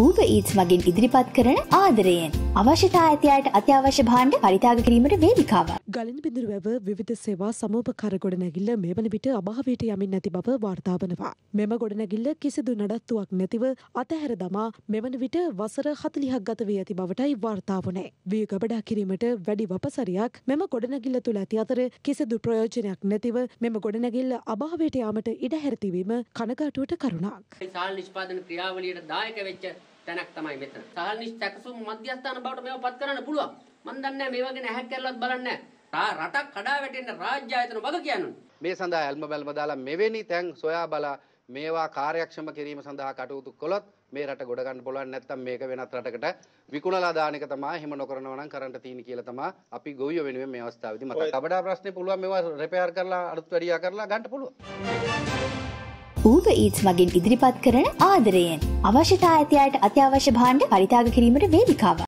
ඌබ ඊත්ස් මගින් ඉදිරිපත් කරන ආදරයෙන් අවශ්‍යතා ඇතියට අත්‍යවශ්‍ය භාණ්ඩ පරිතාග කිරීමට වේදිකාවක්. ගලින් බිඳුරු වැව විවිධ සේවා සමූපකර ගොඩනැගිල්ල මේ වන විට අභාවයට යමින් නැති බව වාර්තා වනවා. මෙම ගොඩනැගිල්ල කිසිදු නඩත්තුවක් නැතිව අතහැර දමා මෙවන විට වසර හතලිහක් ගත වී ඇති බවටයි වාර්තා වනේ. විය ගබඩා කිරීමට වැඩි වපසරයක් මෙම ගොඩනැගිල්ල තුළ ඇති අතර කිසිදු ප්‍රයෝජනයක් නැතිව මෙම ගොඩනැගිල්ල අභාවයට යාමට ඉඩ හැරතිවීම කනගාටුවට කරුණක්. සාල් නිෂ්පාදන ක්‍රියාවලියට දායක වෙච්ච තැනක් තමයි මෙතන. සාල් නිෂ්පැකසුම් මධ්‍යස්ථාන බවට මේව පත් කරන්න පුළුවන්. මන් දන්නේ මේ වගේ නැහැක් කරලවත් බලන්නේ නැහැ. රටක් කඩා වැටෙන්න රාජ්‍ය ආයතන වග කියනවා. මේ සඳහා ඇල්ම බැල්ම දාලා මෙවැනි තැන් සොයා බලා මේවා කාර්යක්ෂම කිරීම සඳහා කටයුතු කළොත් මේ රට ගොඩ ගන්න පුළුවන් නැත්නම් මේක වෙනත් රටකට විකුණලා දාන එක තමයි එහෙම නොකරනවා නම් කරන්න තියෙන කියලා තමයි අපි ගොවියෝ වෙනුවෙන් මේ අවස්ථාවේදී මතක්. කබඩා ප්‍රශ්නේ පුළුවන් මේවා රිපෙයාර් කරලා අලුත් වැඩියා කරලා ගන්න පුළුවන්. ඌබ ඊත්ස් මගින් ඉදිරිපත් කරන ආදරයෙන් අවශ්‍යතා ඇතියට අත්‍යවශ්‍ය භාණ්ඩ පරිතාග කිරීමට වේදිකාවක්.